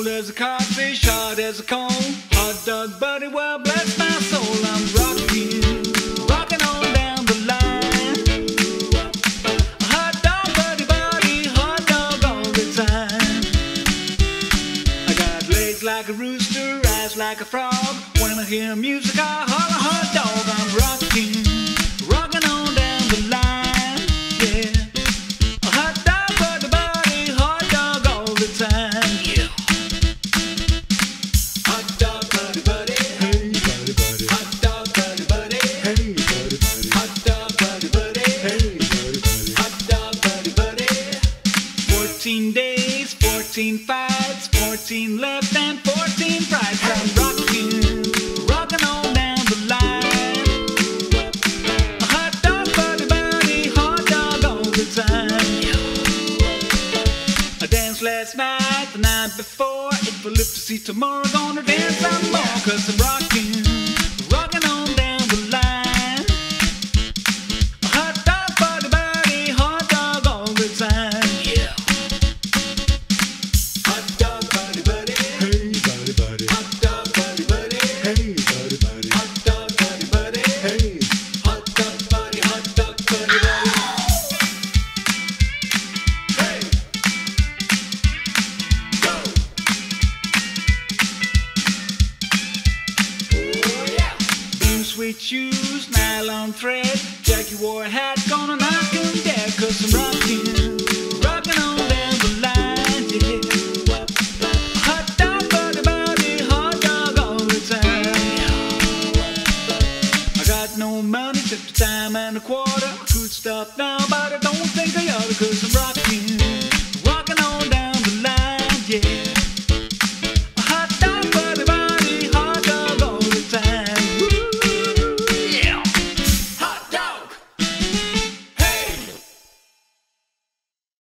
Cold as a codfish, hot as a cone. Hot dog buddy, well bless my soul. I'm rocking, on down the line. Hot dog buddy, buddy, hot dog all the time. I got legs like a rooster, eyes like a frog. When I hear music, I holler hot dog. I'm rocking 14 days, 14 fights, 14 left and 14 rights. I'm rocking, rocking on down the line. A hot dog buddy, buddy, hot dog all the time. I danced last night, the night before. If I live to see tomorrow, gonna dance some more. Cause I'm rocking We shoes, nylon thread. Jackie wore a hat, gonna knock him dead, cause I'm rocking, on down the line, yeah. Hot dog, body, hot dog all the time. I got no money, a dime and a quarter. Could stop now, but I don't think I ought to, cause I'm rocking, rocking on down the line, yeah.